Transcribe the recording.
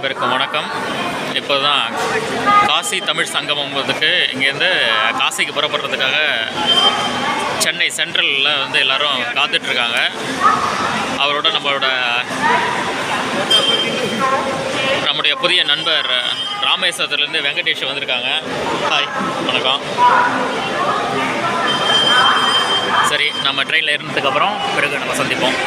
அனைவருக்கும் வணக்கம். இப்போ தான் காசி தமிழ் சங்கமம் இங்கேருந்து காசிக்கு புறப்படுறதுக்காக சென்னை சென்ட்ரலில் வந்து எல்லாரும் காத்துட்ருக்காங்க. அவரோட நம்மளோட நம்முடைய புதிய நண்பர் ராமேஸ்வரத்துலேருந்து வெங்கடேஷ் வந்திருக்காங்க. ஹாய் வணக்கம். சரி நம்ம ட்ரெயினில் இருந்ததுக்கப்புறம் பிறகு நம்ம சந்திப்போம்.